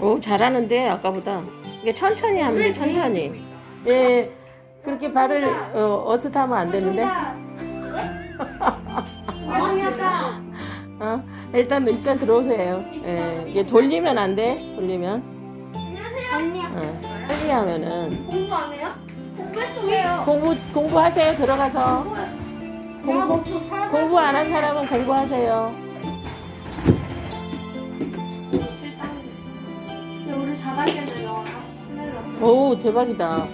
오 잘하는데 아까보다 이게 천천히 하면 돼 천천히 예 그렇게 발을 어, 어슷하면 안 되는데. 어 일단 일단 들어오세요 예 이게 돌리면 안돼 돌리면 어 크게 하면은 공부 안 해요? 공부했어요. 공부 공부하세요 들어가서 살살. 공부 안 한 사람은 공부하세요 4단계도 나와요. 오 대박이다